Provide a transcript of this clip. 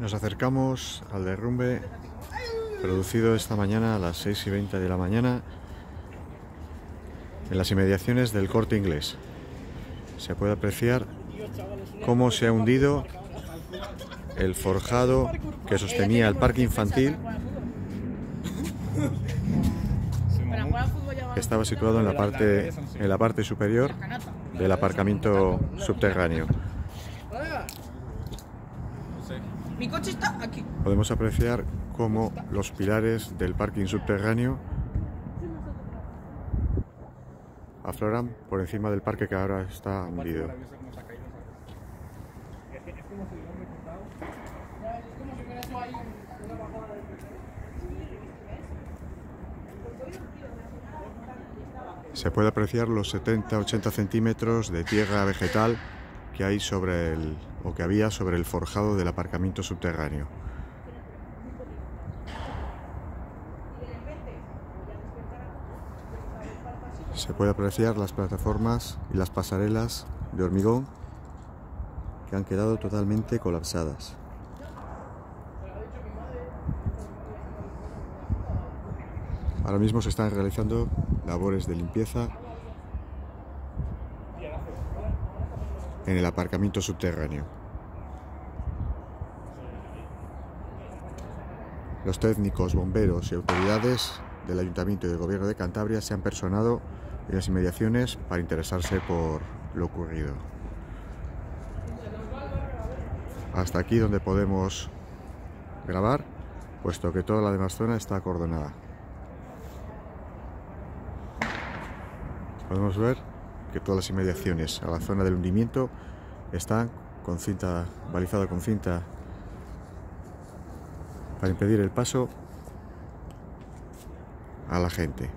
Nos acercamos al derrumbe producido esta mañana a las 6 y 20 de la mañana en las inmediaciones del corte inglés. Se puede apreciar cómo se ha hundido el forjado que sostenía el parque infantil que estaba situado en la parte, en la parte superior del aparcamiento subterráneo. Mi coche está aquí. Podemos apreciar cómo los pilares del parking subterráneo afloran por encima del parque que ahora está hundido. Se puede apreciar los 70-80 centímetros de tierra vegetal que hay sobre el o que había sobre el forjado del aparcamiento subterráneo. Se puede apreciar las plataformas y las pasarelas de hormigón que han quedado totalmente colapsadas. Ahora mismo se están realizando labores de limpieza en el aparcamiento subterráneo. Los técnicos, bomberos y autoridades del Ayuntamiento y del Gobierno de Cantabria se han personado en las inmediaciones para interesarse por lo ocurrido. Hasta aquí donde podemos grabar, puesto que toda la demás zona está acordonada. Podemos ver que todas las inmediaciones a la zona del hundimiento están con cinta balizada con cinta para impedir el paso a la gente.